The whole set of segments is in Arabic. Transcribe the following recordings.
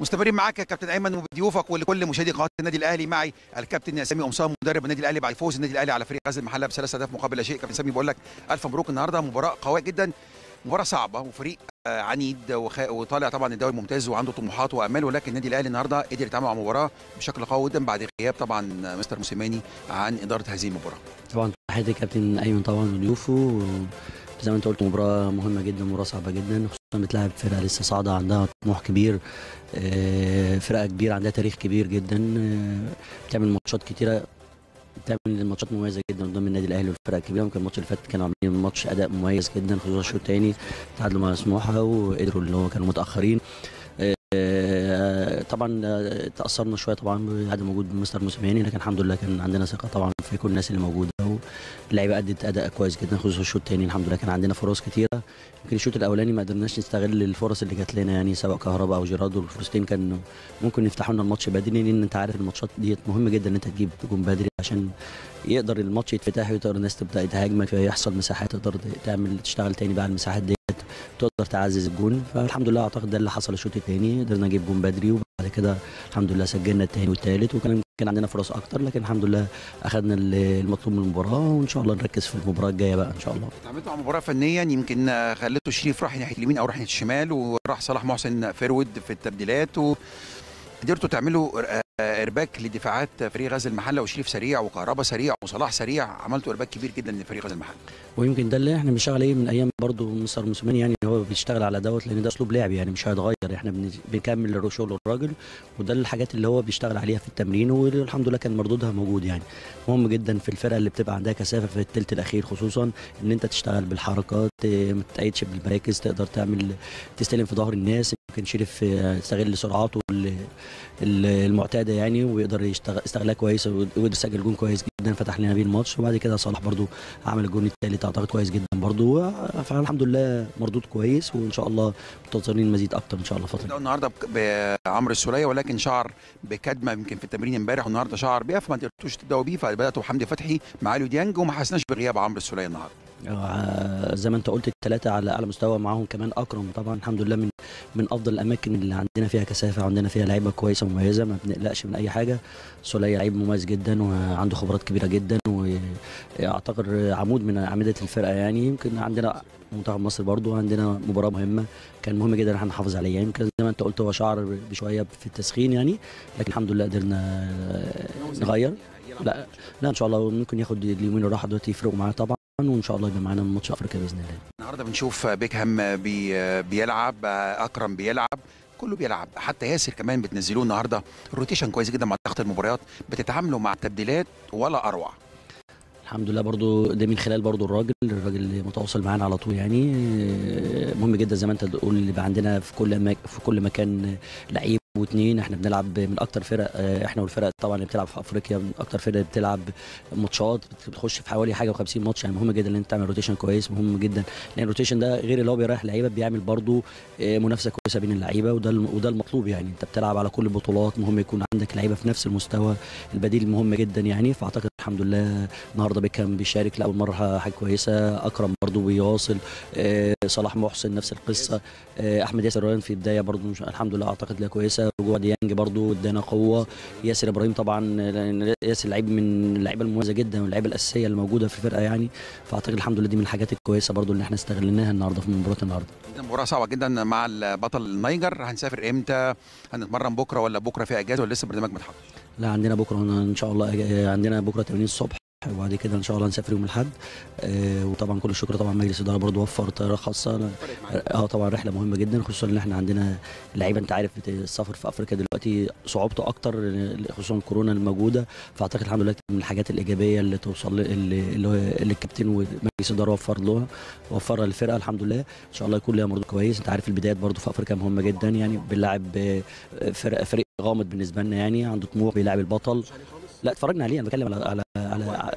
مستمرين معاك يا كابتن أيمن وبضيوفك ولكل مشاهدي قناة النادي الأهلي معي الكابتن سامي قمصان مدرب النادي الأهلي بعد فوز النادي الأهلي على فريق غزل المحلة بثلاث أهداف مقابل لا شيء كابتن سامي بقول لك ألف مبروك النهارده مباراة قوية جدا مباراة صعبة وفريق آه، عنيد. وطالع طبعا الدوري الممتاز وعنده طموحات وأمال ولكن النادي الأهلي النهارده قدر يتعامل مع المباراة بشكل قوي جدا بعد غياب طبعا مستر موسيماني عن إدارة هذه المباراة طبعا تحياتي كابتن أيمن طبعا وضيوفه زي ما أنت قلت مباراة مهمة جدا مباراة صعبة جدا بتلعب فرقة لسه صاعدة عندها طموح كبير آه، فرقة كبيرة عندها تاريخ كبير جدا آه، بتعمل ماتشات كتيرة بتعمل ماتشات مميزة جدا قدام النادي الأهلي والفرق الكبيرة. ممكن الماتش اللي فات كانوا عاملين ماتش أداء مميز جدا خصوصا الشوط الثاني تعادلوا مع سموحة وقدروا اللي هو كانوا متأخرين. طبعا آه، تأثرنا شوية طبعا بعدم وجود مستر موسيماني لكن الحمد لله كان عندنا ثقة طبعا في كل الناس اللي موجودة. واللعيبة أدت أداء كويس جدا خصوصا الشوط الثاني الحمد لله كان عندنا فرص كتيرة. يمكن الشوط الأولاني ما قدرناش نستغل الفرص اللي جات لنا يعني سواء كهرباء أو جيرالدو الفرصتين كان ممكن يفتحوا لنا الماتش بدري لأن أنت عارف الماتشات ديت مهم جدا إن أنت تجيب جون بدري عشان يقدر الماتش يتفتح ويقدر الناس تبدأ تهاجمك فيحصل مساحات تقدر تعمل تشتغل تاني بقى على المساحات ديت تقدر تعزز الجون. فالحمد لله أعتقد ده اللي حصل الشوط الثاني قدرنا نجيب جون بدري وبعد كده الحمد لله سجلنا الثاني والثالث وكان كان عندنا فرص أكتر لكن الحمد لله اخذنا المطلوب من المباراة وإن شاء الله نركز في المباراة الجاية بقى إن شاء الله. اتعاملتوا مع مباراة فنيا يمكن خليته شريف راح ناحية اليمين أو راح ناحية الشمال وراح صلاح محسن forward في التبديلات وقدرتوا تعملوا آه، ارباك لدفاعات فريق غزل المحلة وشريف سريع وكهربا سريع وصلاح سريع. عملتوا ارباك كبير جدا لفريق غزل المحلة. ويمكن ده اللي إحنا بنشتغل عليه من أيام برضو مستر موسيماني يعني هو بيشتغل على دوت لأن ده أسلوب لعب يعني مش هيتغير. إحنا بن- بنكمل شغل الراجل وده الحاجات اللي هو بيشتغل عليها في التمرين والحمد لله كان مردودها موجود يعني. مهم جدا في الفرقة اللي بتبقى عندها كثافة في الثلث الأخير خصوصا إن أنت تشتغل بالحركات ما تتقيدش بالمراكز تقدر تعمل تستلم في ظهر الناس يمكن شريف آه، يستغل سرعاته ال- المعتاده يعني ويقدر يشتغل استغلها كويس ويقدر يسجل جون كويس جدا فتح لنا بيه الماتش. وبعد كده صلاح برضو عمل الجون الثالث اعتقد كويس جدا برضو. فالحمد لله مردود كويس وإن شاء الله منتظرين مزيد أكتر إن شاء الله بدأوا النهارده بعمرو السولية ولكن شعر بكدمة يمكن في التمرين امبارح. والنهارده شعر بيها فما قدرتوش تبدأوا بيه. فبداتوا بحمدي فتحي مع اليو ديانج وما حسناش بغياب عمرو السولية النهارده. آه، زي ما أنت قلت الثلاثه على أعلى مستوى معاهم كمان أكرم. طبعا الحمد لله من من أفضل الأماكن اللي عندنا فيها كثافة عندنا فيها لعيبة كويسة ومميزه ما بنقلقش من أي حاجة. سولية لعيب مميز جدا وعنده خبرات كبيرة جدا واعتقد عمود من اعمده الفرقة يعني. يمكن عندنا منتخب مصر برضو عندنا مباراة مهمة كان مهم جدا إن إحنا نحافظ عليها. يمكن زي ما أنت قلت هو شعر بشوية في التسخين يعني لكن الحمد لله قدرنا نغير. لا لا إن شاء الله ممكن ياخد اليومين الراحة دلوقتي يفرقوا معاه طبعا وإن شاء الله يبقى معانا ماتش أفريقيا بإذن الله. النهارده بنشوف بيكهام بي بيلعب أكرم بيلعب كله بيلعب حتى ياسر كمان بتنزلوه النهارده ال rotation كويس جدا مع ضغط المباريات بتتعاملوا مع التبديلات ولا أروع الحمد لله برضو ده من خلال برضو الراجل الراجل اللي متواصل معانا على طول يعني مهم جدا زي ما أنت بتقول اللي بقى عندنا في كل. في كل مكان لعيب واثنين إحنا بنلعب من أكتر فرق آه، إحنا والفرق طبعا اللي بتلعب في أفريقيا من أكتر فرق بتلعب ماتشات بتخش في حوالي حاجة و50 ماتش. يعني مهم جدا إن أنت تعمل rotation كويس مهم جدا لأن ال rotation ده غير اللي هو بيريح لعيبة بيعمل برضو آه، منافسة كويسة بين اللعيبة وده وده المطلوب يعني. أنت بتلعب على كل البطولات مهم يكون عندك لعيبة في نفس المستوى البديل مهم جدا يعني. فأعتقد الحمد لله. النهارده بيكهام بيشارك لأول مرة حاجة كويسة. أكرم برضو بيواصل. آه، صلاح محسن نفس القصة. آه، أحمد ياسر ريان في بدايه برضو الحمد لله أعتقد لها كويسة. رجوع ديانج برضو ادانا قوة. ياسر إبراهيم طبعا ياسر لعيب من اللعيبة المميزة جدا واللعيبة الأساسية اللي موجوده في الفرقة يعني. فأعتقد الحمد لله دي من الحاجات الكويسة برضو اللي إحنا استغلناها النهارده في مباراة النهارده. مباراة صعبة جدا مع البطل النيجر هنسافر إمتى؟ هنتمرن بكرة ولا بكرة في أجازة ولا لسه برنامج متحضر؟ لا عندنا بكرة إن شاء الله أج- عندنا بكرة تمرين الصبح وبعد كده إن شاء الله نسافر يوم الأحد آه، وطبعا كل الشكر طبعا مجلس الإدارة برضو وفر طيارة خاصة. آه طبعا رحلة مهمة جدا خصوصا إن إحنا عندنا لعيبة أنت عارف السفر في أفريقيا دلوقتي صعوبته أكتر خصوصا الكورونا الموجودة. فأعتقد الحمد لله من الحاجات الإيجابية اللي توصل اللي, اللي, الكابتن ومجلس الإدارة وفر لها وفرها للفرقه الحمد لله. إن شاء الله يكون لها مردود كويس. أنت عارف البدايات برضو في أفريقيا مهمة جدا يعني بنلعب آه، فرق فريق غامض بالنسبة لنا يعني عنده طموح بيلعب البطل. لا اتفرجنا عليه. أنا بتكلم على على على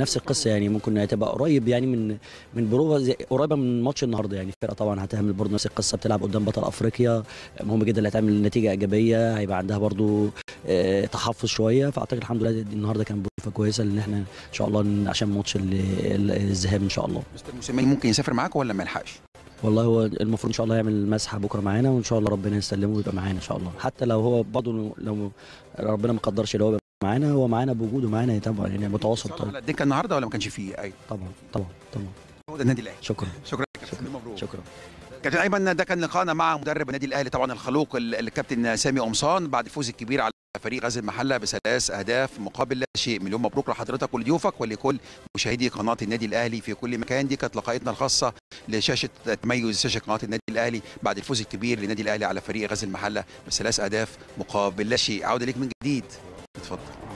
نفس القصة يعني. ممكن تبقى قريب يعني من من بروفا قريبة من ماتش النهارده يعني. الفرقه طبعا هتعمل برضه نفس القصة بتلعب قدام بطل أفريقيا. مهم جدا اللي هتعمل نتيجة إيجابية. هيبقى عندها برضه آه، تحفظ شوية. فأعتقد الحمد لله النهارده كان بروفا كويسة إن إحنا إن شاء الله عشان ماتش ال- ال- الذهاب إن شاء الله. مستر موسيماني ممكن يسافر معاكم ولا ما يلحقش؟ والله هو المفروض إن شاء الله يعمل مسحه بكرة معانا وإن شاء الله ربنا يسلمه ويبقى معانا إن شاء الله. حتى لو هو برضه لو ربنا ما قدرش لو هو معانا هو معانا بوجوده معانا طبعا يعني متواصل طبعا. على الدكة النهارده ولا ما كانش فيه؟ اي طبعا طبعا طبعا. هو ده النادي الأهلي. شكرا. شكرا. شكرا. مبروك. شكرا. كابتن ايمن ده كان لقاءنا مع مدرب النادي الأهلي طبعا الخلوق ال- الكابتن سامي قمصان بعد الفوز الكبير على فريق غزل المحلة بثلاث أهداف مقابل لا شيء. مليون مبروك لحضرتك ولضيوفك ولكل مشاهدي قناة النادي الأهلي في كل مكان. دي كانت لقاءاتنا الخاصة لشاشة تميز شاشة قناة النادي الأهلي بعد الفوز الكبير للنادي الأهلي على فريق غزل المحلة بثلاث أهداف مقابل لا شيء. عودة ليك من جديد. اتفضل.